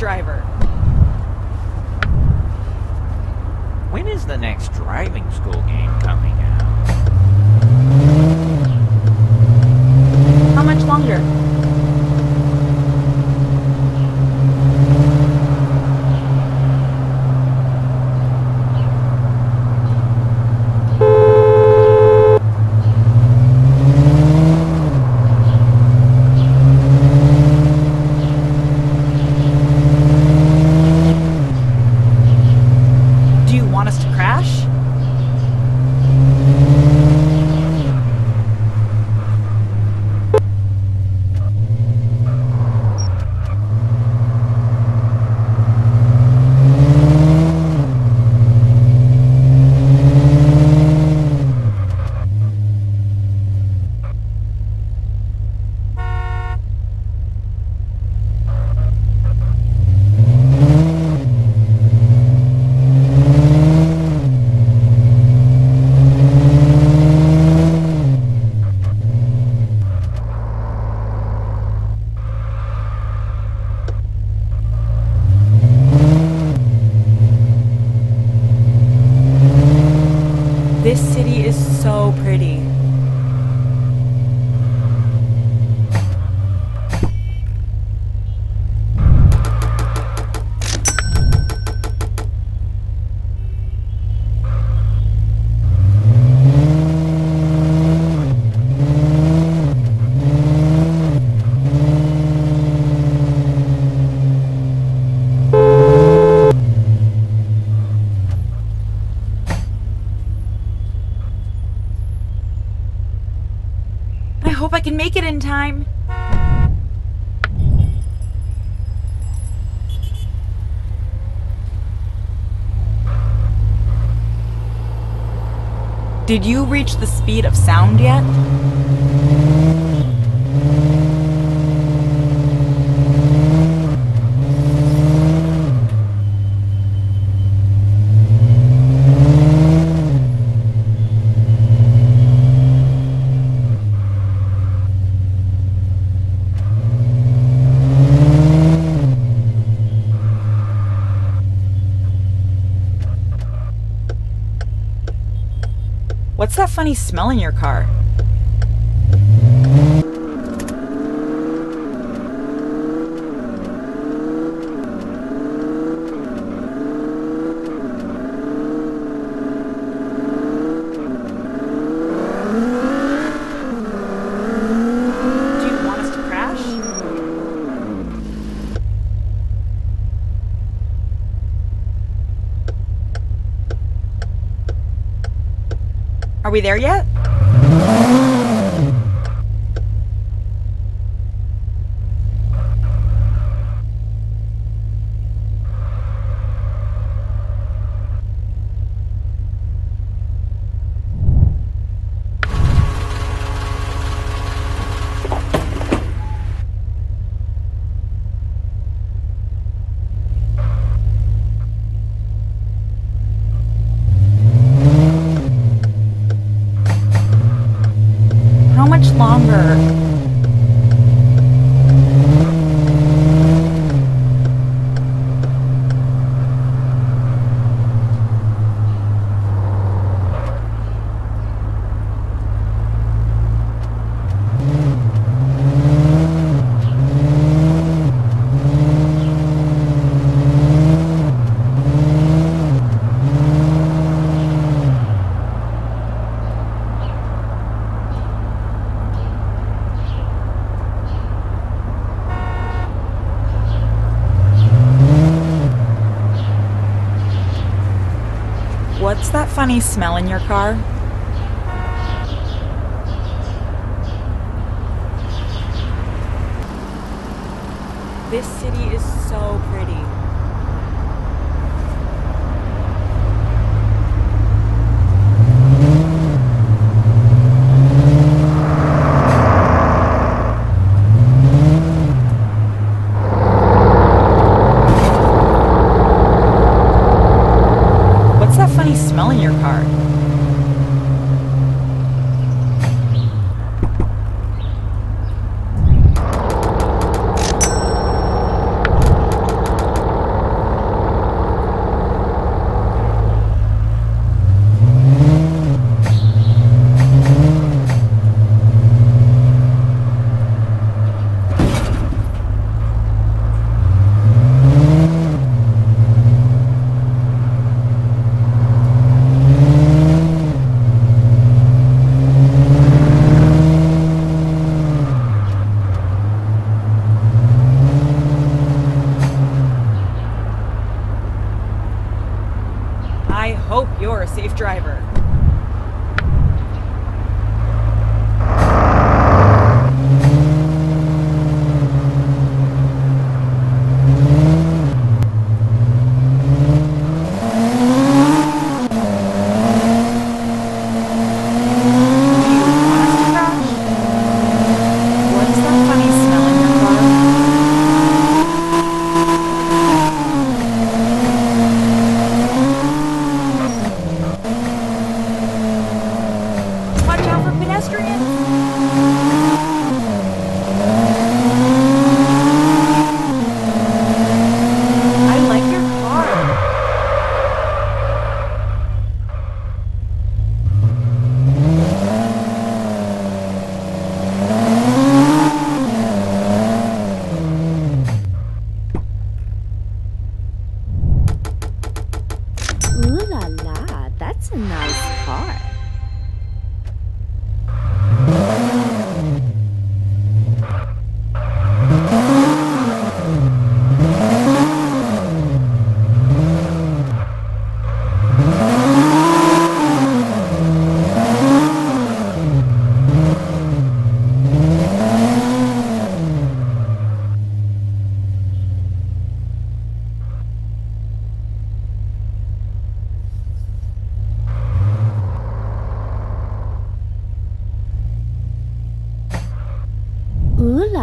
you're a safe driver. When is the next driving school game coming out? How much longer? Do you want us to crash? This city is so pretty. I hope I can make it in time. Did you reach the speed of sound yet? What's that funny smell in your car? Are we there yet? How much longer? What's that funny smell in your car? This city is so pretty. What's that funny smell in your car? You're a safe driver. What's that funny smell in your car? Watch out for pedestrians. I like your car. Ooh la la, that's a nice car.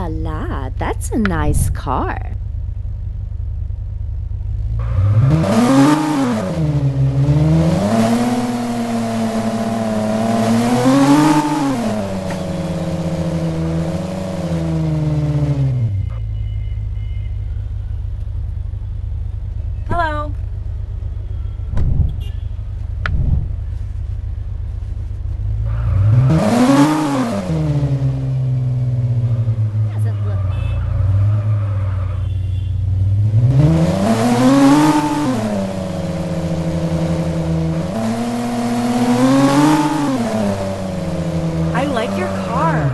La la, that's a nice car. like your car.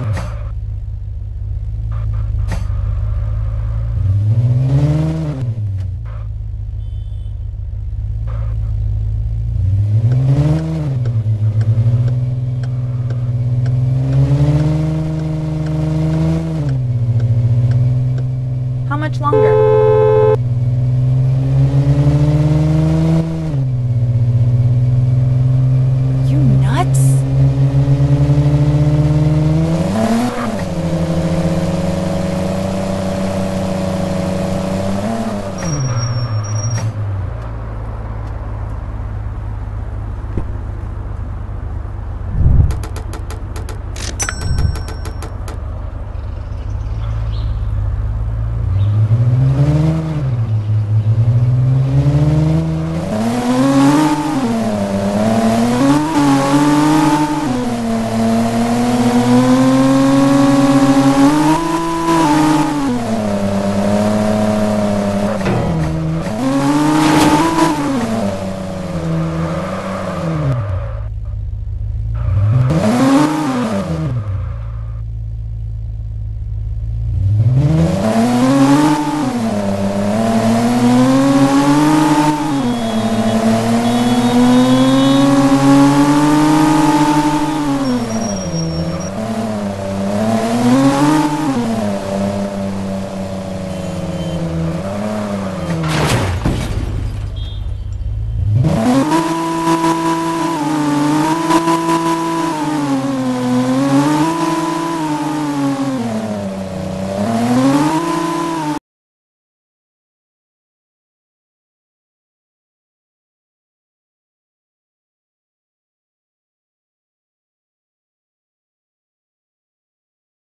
How much longer?